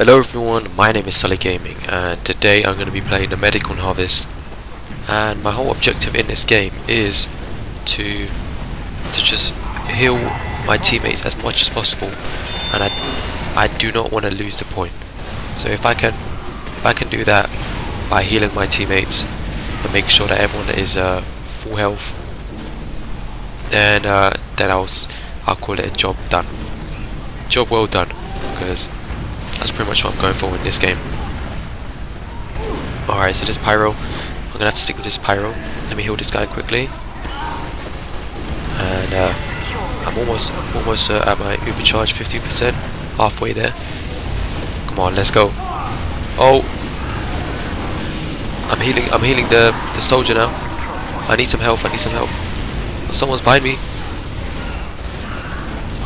Hello everyone, my name is Sully Gaming and today I'm going to be playing the Medical Harvest. And my whole objective in this game is to to just heal my teammates as much as possible and I, I do not want to lose the point. So if I can if I can do that by healing my teammates and make sure that everyone is uh, full health then uh, then I'll, I'll call it a job done. Job well done because that's pretty much what I'm going for in this game. Alright, so this Pyro, I'm gonna have to stick with this Pyro. Let me heal this guy quickly. And uh, I'm almost almost uh, at my Uber charge, 50%, halfway there. Come on, let's go. Oh, I'm healing. I'm healing the the soldier now. I need some help. I need some help. Someone's behind me.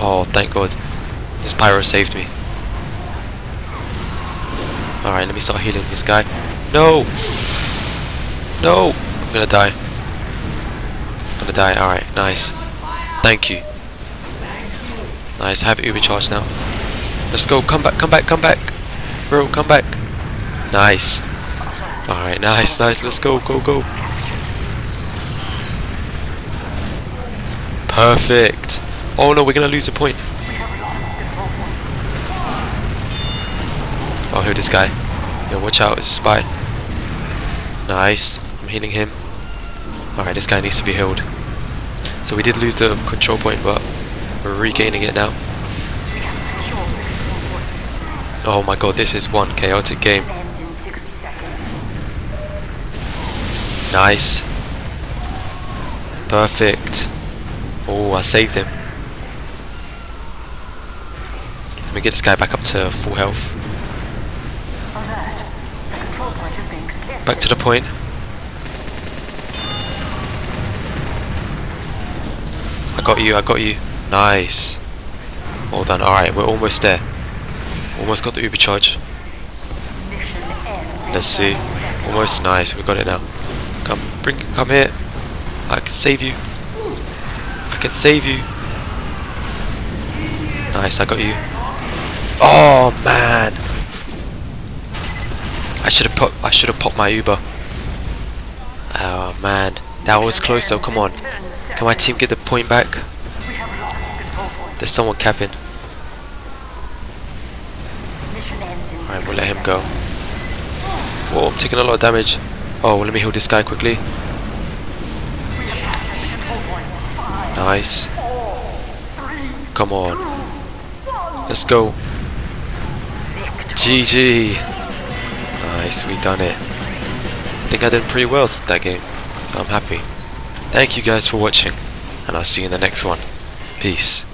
Oh, thank God. This Pyro saved me. Alright, let me start healing this guy. No! No! I'm gonna die. I'm gonna die. Alright, nice. Thank you. Nice, have Uber charge now. Let's go, come back, come back, come back! Bro, come back! Nice. Alright, nice, nice, let's go, go, go! Perfect! Oh no, we're gonna lose a point. Who this guy? Yo, watch out, it's a spy. Nice. I'm healing him. Alright, this guy needs to be healed. So we did lose the control point, but we're regaining it now. Oh my god, this is one chaotic game. Nice. Perfect. Oh, I saved him. Let me get this guy back up to full health. Back to the point. I got you, I got you. Nice. Well done. Alright, we're almost there. Almost got the Uber charge. Let's see. Almost nice, we got it now. Come bring come here. I can save you. I can save you. Nice, I got you. Oh man. I should have put I should have popped my Uber. Oh man, that was close though. Come on, can my team get the point back? There's someone capping. Alright, we'll let him go. Whoa, I'm taking a lot of damage. Oh, let me heal this guy quickly. Nice. Come on. Let's go. GG. Nice, we done it. I think I did pretty well that game, so I'm happy. Thank you guys for watching, and I'll see you in the next one. Peace.